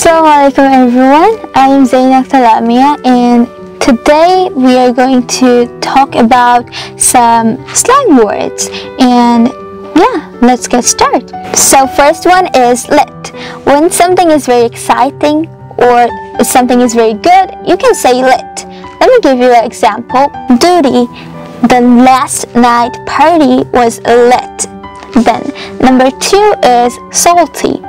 Assalamualaikum everyone. I am Zainab Talamia and today we are going to talk about some slang words and yeah, let's get started. So first one is lit. When something is very exciting or something is very good, you can say lit. Let me give you an example. Duty. The last night party was lit. Then number two is salty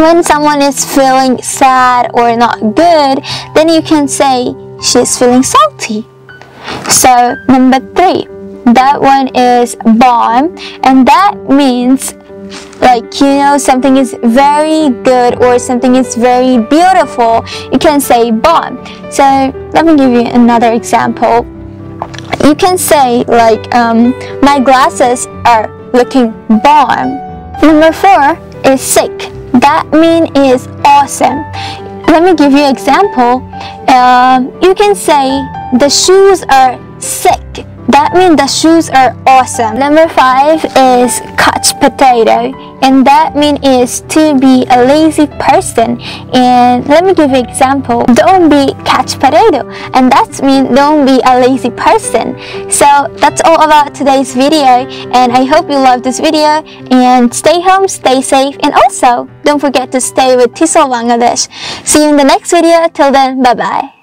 when someone is feeling sad or not good, then you can say she's feeling salty. So, number three, that one is bomb, and that means like you know something is very good or something is very beautiful you can say bomb. So let me give you another example. You can say like um, my glasses are looking bomb. Number four is sick that mean is awesome. Let me give you an example. Um, you can say the shoes are sick. That means the shoes are awesome. Number five is couch potato and that mean is to be a lazy person. And let me give you an example. Don't be couch potato and that mean don't be a lazy person. So that's all about today's video and I hope you love this video and stay home stay safe and also don't forget to stay with TESOL Bangladesh. See you in the next video. Till then bye bye